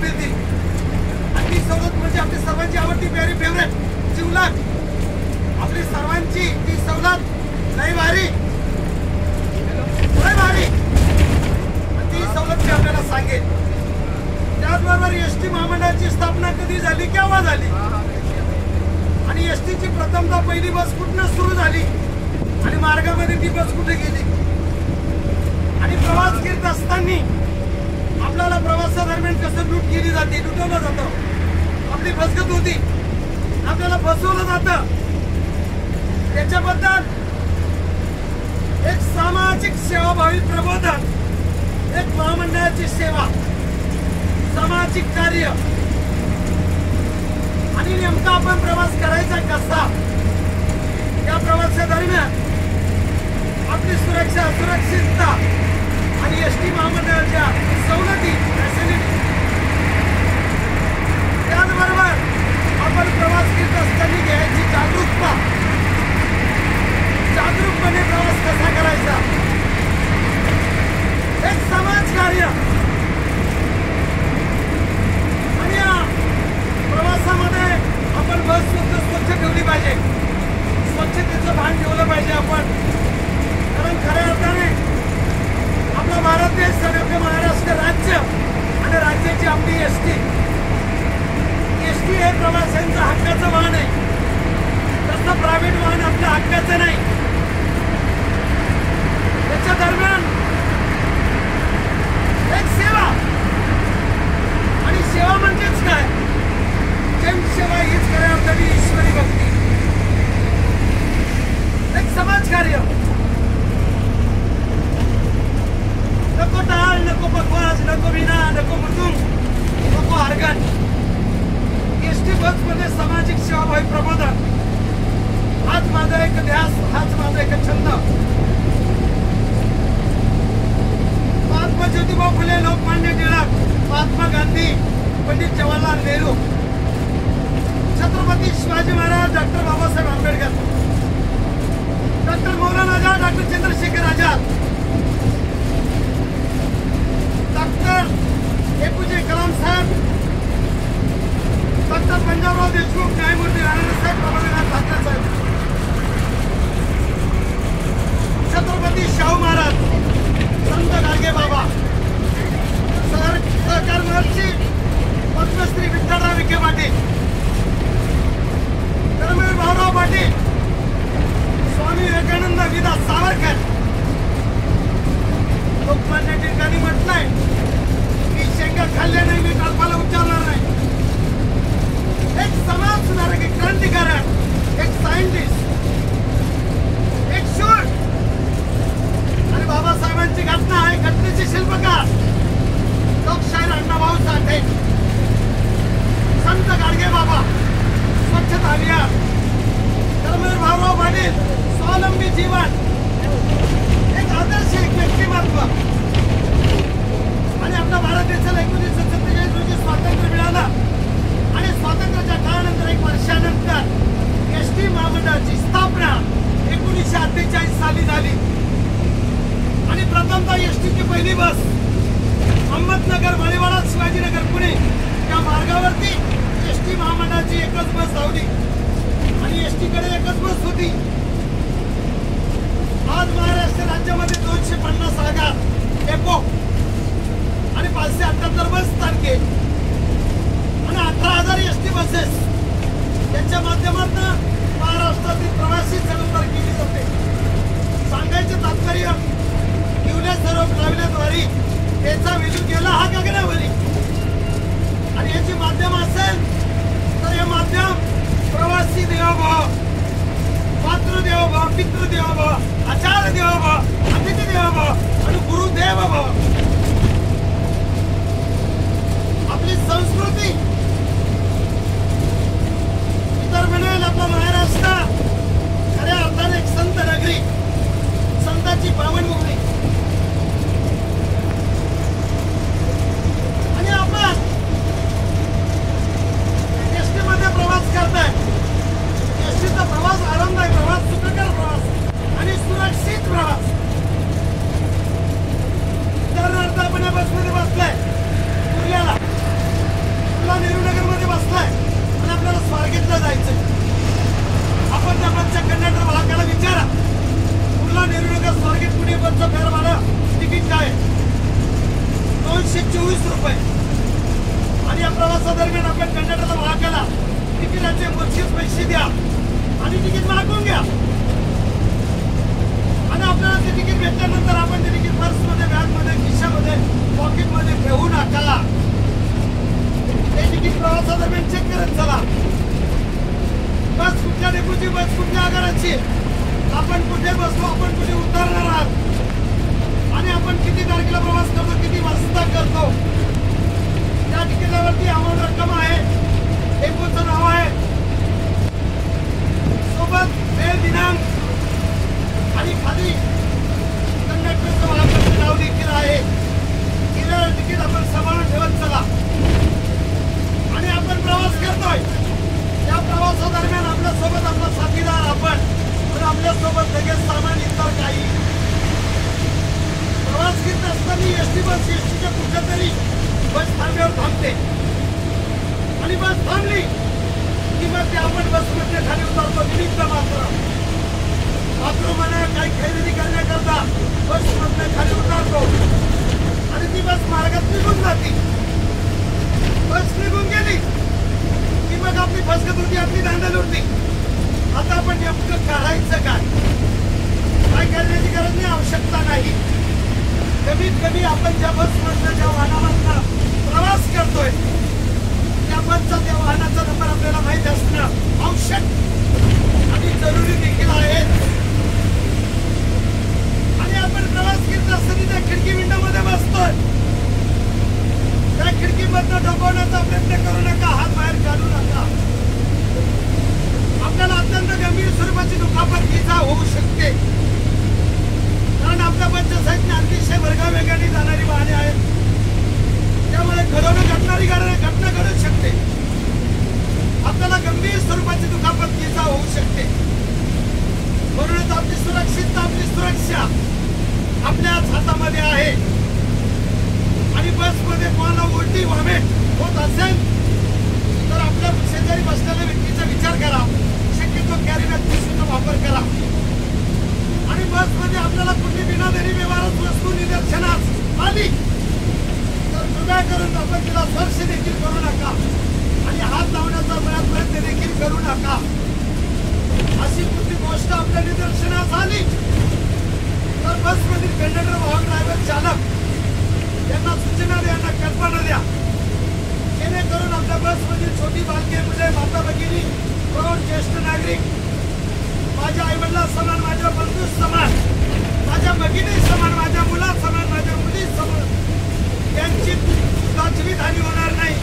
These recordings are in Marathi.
मिळतील आणि ती सवलत म्हणजे आपली सर्वांची आवडती प्यारी फेवरेट जिवलग आपली सर्वांची ती सवलत. लय भारी. लय भारी. ती सवलत मी आपल्याला सांगेल त्याचबरोबर एस टी महामंडळाची स्थापना कधी झाली केव्हा झाली? आणि एस टीची प्रथमता पहिली बस कुठनं सुरू झाली? आणि मार्गामध्ये ती बस कुठे गेली? आणि प्रवास करत असताना आपल्याला प्रवासादरम्यान कसं लूट केली जाते लुटवलं जातं. आपली फसगत होती. आपल्याला फसवलं जातं. त्याच्याबद्दल एक सामाजिक सेवाभावी प्रबोधन एक महामंडळाची सेवा सामाजिक कार्य. आणि नेमका आपण प्रवास करायचा कसा? या प्रवासादरम्यान आपली सुरक्षा सुरक्षितता आणि एस टी महामंडळाच्या सवलती फॅसिलिटी त्याचबरोबर आपण प्रवास करत असताना घ्यायची जागरूकता जागरूकपणे प्रवास कसा करायचा एक समाज कार्य आणि या प्रवासामध्ये आपण बस सुद्धा स्वच्छ ठेवली पाहिजे स्वच्छतेचं भान ठेवलं पाहिजे आपण कारण खऱ्या अर्थाने आपला भारत देश आणि आपले महाराष्ट्र राज्य आणि राज्याची आपली एस टी एस टी हे प्रवाशांचं हक्काचं वाहन आहे तसं प्रायव्हेट वाहन आपल्या हक्काचं नाही त्याच्या दरम्यान एक सेवा आणि सेवा म्हणजेच काय जनसेवा हीच खऱ्या अर्थाने ईश्वरी भक्ती एक समाजकार्य नको टाळ नको बकवास नको विना नको मृदुंग नको हारगण एस टी बसमध्ये सामाजिक सेवाभावी प्रबोधन हाच माझा एक ध्यास हाच माझा एक छंद Mahatma Jyotiba Phule Lokmanya Tilak Mahatma Gandhi Pandit Jawaharlal Nehru Chhatrapati Shivaji Maharaj doctor Babasaheb Ambedkar doctor Maulana Azad doctor Chandrashekhar Azad doctor APJ Kalam saheb doctor Panjabrao Deshmukh न्यायमूर्ती राणासाहेब प्रबोधनाथ ठाकरे साहेब छत्रपती शाहू महाराज संत गाडगे बाबा सर सहकार महर्षी पद्मश्री विठ्ठलराव विखे पाटील धर्मवीर भाऊराव पाटील स्वामी विवेकानंद विदा सावरकर लोकमान्य टिळकांनी म्हटलंय की शेंगा खाल्ल्या नाही मी कल्पाला उच्चारणार नाही एक समाज सुधारक एक क्रांतिकारक एक सायंटिस्ट एक शूर आणि बाबासाहेबांची घटना आहे घटनेचे शिल्पकार लोकशाहीर अण्णाभाऊ साठे संत गाडगे बाबा स्वच्छता अभियान धर्मवीर भाऊराव पाटील स्वावलंबी जीवन एक आदर्श एक व्यक्तिमत्व आणि आपल्या भारत देशाला एकोणीसशे सत्तेचाळीस रोजी स्वातंत्र्य मिळालं आणि स्वातंत्र्याच्या काळानंतर एक वर्षानंतर एस टी महामंडळाची स्थापना एकोणीसशे अठ्ठेचाळीस साली झाली आणि प्रथमतः एस टीची पहिली बस अहमदनगर मळेवाडा शिवाजीनगर पुणे या मार्गावरती एस टी महामंडळाची एकच बस धावली आणि एसकडे एकच बस होती आज महाराष्ट्र राज्यामध्ये दोनशे पन्नास आगार डेपो आणि पाचशे अठ्याहत्तर बस स्थानके आणि अठरा हजार एस टी बसेस यांच्या माध्यमातून महाराष्ट्रातील प्रवासी चढउतार केली जाते सांगायचे तात्पर्य किवल्या सर्व ट्रॅव्हलरद्वारे त्याचा विजू केला हा गगनावरी. आणि याचे माध्यम असेल तर हे माध्यम प्रवासी देवाभाव पात्र देवभाव पितृ देवभाव आचार्य देवभाव अतिथी देवभाव आणि गुरुदेव भाव आपली संस्कृती इतर म्हणेल आपला महाराष्ट्र खऱ्या अर्थाने एक संत पैसे द्या. आणि आपल्याला ते तिकीट भेटल्यानंतर आपण ते तिकीट पर्समध्ये बॅगमध्ये खिशामध्ये पॉकेटमध्ये ठेवू नका. ते तिकीट प्रवासादरम्यान चेक करत चला. बस कुठल्या डेपोची बस कुठल्या आगाराची? आपण कुठे बसलो आपण कुठे उतरणार आहात? आणि आपण किती तारखेला प्रवास करतो किती वाजता करतो? त्या तिकिटावरती अमाऊंट रक्कम आहे. डेपोचं नाव आहे दिनांक आणि खाली कंडक्टरचं महाराष्ट्राचं नाव देखील आहे. किराया तिकीट आपण समान ठेवत चला. आणि आपण प्रवास करतोय. त्या प्रवासादरम्यान आपल्यासोबत आपला साथीदार आपण तर आपल्यासोबत लगेच सामान इतर काही. प्रवास घेत असताना एस टी बस एस टीच्या कुठल्या तरी बस थांब्यावर थांबते. आणि बस थांबली. की मग ते आपण बसमध्ये म्हणजे खाली उतरतो निमित्त मात्र मात्र म्हणा काही खरेदी करण्याकरता बसमध्ये म्हणजे खाली उतरतो. आणि ती बस मार्गात निघून जाते. बस निघून गेली की मग आपली फसगत होती आपली दांडल होती आता आपण नेमकं करायचं काय? काय करण्याची गरज नाही आवश्यकता नाही. कमीत कमी आपण ज्या बसमधनं ज्या वाहनामधनं प्रवास करतोय त्या त्या वाहनाचा नंबर आपल्याला माहीत असणं आवश्यक आणि जरुरी देखील आहे. आणि आपण प्रवास करत असताना त्या खिडकी विंडोमध्ये बसतोय. त्या खिडकीमधनं डबवण्याचा प्रयत्न करू नका हात बाहेर काढू नका. आपल्याला अत्यंत गंभीर स्वरूपाची दुखापत इजा होऊ शकते. कारण आपल्या बसच्या अतिशय वर्गावेगाने जाणारी वाहने आहेत. त्यामुळे घडवणं घडणारी घटना घडू शकते. आपल्याला गंभीर स्वरूपाची दुखापत इजा होऊ शकते. म्हणूनच आपली सुरक्षितता आपली सुरक्षा आपल्याच हातामध्ये आहे. आणि बसमध्ये कोणाला उलटी व्हावे होत असेल तर आपल्या शेजारी बसलेल्या व्यक्तीचा विचार करा शक्यतो कॅरी बॅगची सुद्धा वापर करा आणि बसमध्ये आपल्याला कुठली बिनादेरी व्यवहारात वस्तू निदर्शनास आली तर कृपया करून आपण तिला स्पर्श देखील करू नका आणि हात लावण्याचा प्रयत्न प्रयत्न देखील करू नका अशी कुठली गोष्ट आपल्या निदर्शनास आली तर बसमधील कंडक्टर वाहक ड्रायव्हर चालक यांना सूचना द्या यांना कल्पना द्या जेणेकरून आपल्या बसमधील छोटी बालके मुले माता भगिनी प्रौढ ज्येष्ठ नागरिक माझ्या आईवडिला समान माझ्या बंधू समान माझ्या भगिनी समान माझ्या मुला समान माझ्या मुली समान यांची सुद्धा जीवितहानी होणार नाही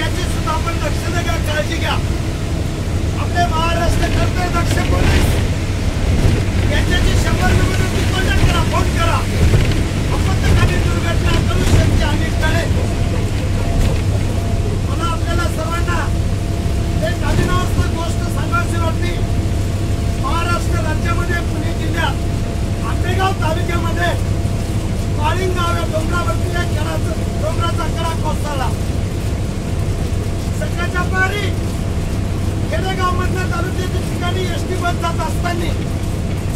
याची सुद्धा आपण दक्षता घ्या काळजी घ्या आपले महाराष्ट्र करते दक्ष पोलीस यांच्याची शंभर विरोधी कॉन्टॅक्ट करा फोन करा आपत्कालीन दुर्घटना करू शकते आणि कळे मला आपल्याला सर्वांना एक अभिनवास्पद गोष्ट सांगायची वाटली महाराष्ट्र राज्यामध्ये पुणे जिल्ह्यात आंबेगाव तालुक्यामध्ये माळिंगाव या डोंगरावरती एक घराचं डोंगराचा कडा कोसळला सकाळच्या पारी मधल्या तालुक्याच्या ठिकाणी एस टी बस जात असताना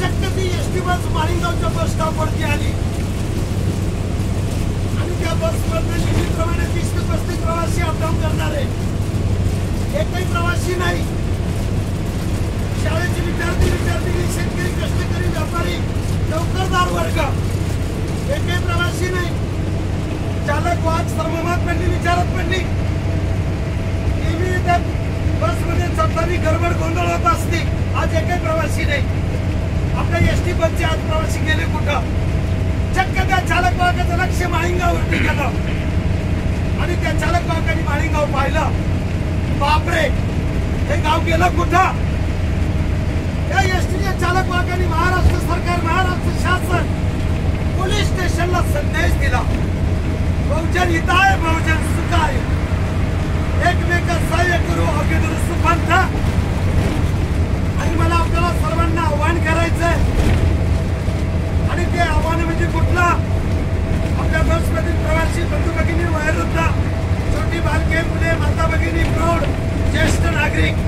चक्क ती एस टी बस माळिंगावच्या बस स्टॉपवरती आली. आणि त्या बस मधले नेहमीप्रमाणे तीस ते पस्तीस प्रवासी अपडाऊन करणारे. एकही प्रवासी नाही. शाळेचे विद्यार्थी विद्यार्थिनी शेतकरी कष्टकरी व्यापारी नोकरदार वर्ग. एकही प्रवासी नाही. चालक वाहक सर्वमात पडली विचारत पडली नेहमी त्या बसमध्ये चढताना गडबड गोंधळ होत असते. आज एकही प्रवासी नाही. आपल्या एस टी बसचे आज प्रवासी गेले कुठं? चक्क त्या चालक वाहकाचं लक्ष माळिंगावरती गेलं. आणि त्या चालक वाहकाने माळिंगाव पाहिलं. बापरे! हे गाव गेलं कुठं? त्या एस टीच्या चालक वाहकाने महाराष्ट्र सरकार महाराष्ट्र शासन पोलीस स्टेशनला संदेश दिला. बहुजन हिताय बहुजन सुखाय. एकमेक सहाय्य करू अगदी सुपंथ सर्वांना आव्हान करायचंय. आणि ते आव्हान म्हणजे कुठला? आपल्या बसमधील प्रवासी बंधू भगिनी वयोवृद्धा छोटी बालके मुले माता भगिनी प्रौढ ज्येष्ठ नागरिक.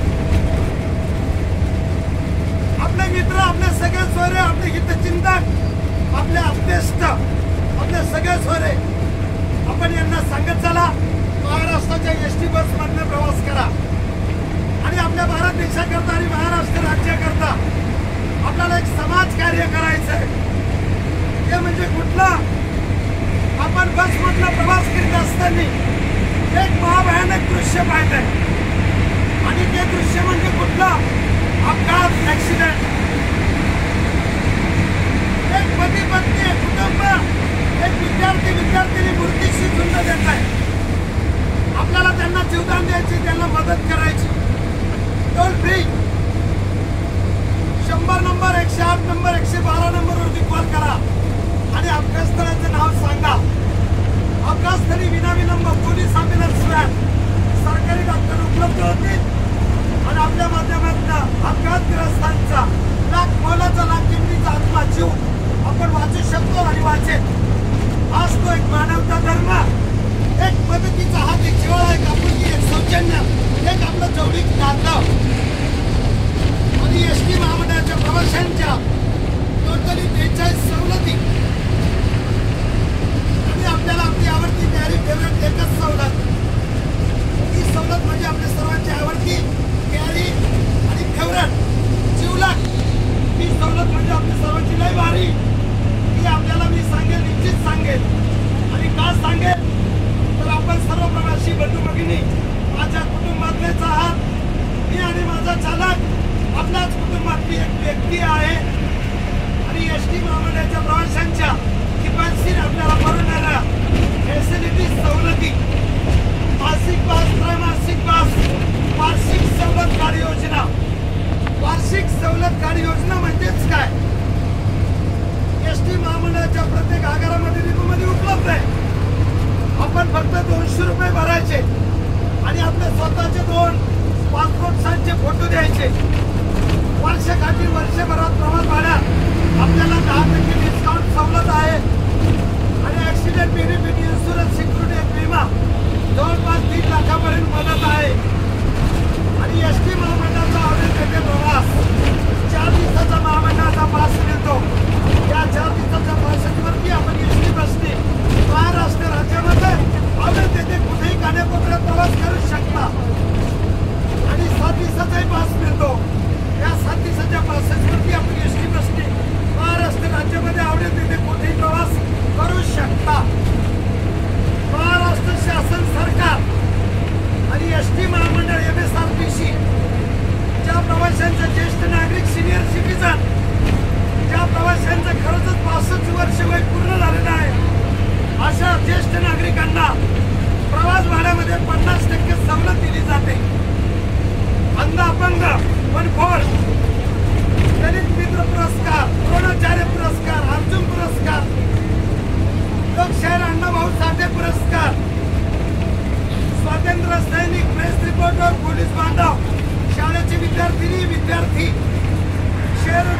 आपले मित्र आपले सगळे सोयरे आपले हितचिंतक आपले अभ्यस्त आपले सगळे सोयरे आपण यांना सांगत चला महाराष्ट्राच्या एस टी बस बसमधनं प्रवास करा. आणि आपल्या भारत देशाकरता आणि महाराष्ट्र राज्याकरता आपल्याला एक समाज कार्य करायचं आहे ते म्हणजे कुठला? आपण बसमधला प्रवास करीत असताना एक महाभयानक दृश्य पाहत आहे आणि ते दृश्य म्हणजे कुठलं? प्रवाशांच्या किफायतशीर आपल्याला परवडणाऱ्या फॅसिलिटी सवलती. मासिक पास त्रैमासिक पास वार्षिक सवलत कार्ड योजना. वार्षिक सवलत कार्ड योजना म्हणजेच काय? एस टी महामंडळाच्या प्रत्येक आगारामध्ये रिपोमध्ये उपलब्ध आहे. आपण फक्त दोनशे रुपये भरायचे आणि आपले स्वतःचे दोन पासपोर्ट साईजचे फोटो द्यायचे. वर्षाकाठी वर्षभरात प्रवास भाड्या आपल्याला दहा टक्के सवलत आहे. आणि ॲक्सिडेंट बेनिफिट इन्शुरन्स सिक्युरिटी विमा जवळपास तीन लाखापर्यंत मदत आहे. आणि एस टी महामंडळाचा ऑर्डर तेथे प्रवास चार दिवसाचा महामंडळाचा पास मिळतो. या चार दिवसाच्या पासवरती आपण एस टी बसने महाराष्ट्र राज्यामध्ये ऑर्डर तेथे कुठेही कान्याकोपऱ्यात ज्येष्ठ नागरिकांना प्रवास भाड्यामध्ये पन्नास टक्के सवलत दिली जाते. अंध अपंग पण फोड दलित मित्र पुरस्कार द्रोणाचार्य पुरस्कार अर्जुन पुरस्कार लोकशाहीर अण्णाभाऊ साठे पुरस्कार स्वातंत्र्य सैनिक प्रेस रिपोर्टर पोलीस बांधव शाळेचे विद्यार्थिनी विद्यार्थी शहर